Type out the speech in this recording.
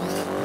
Спасибо.